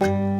you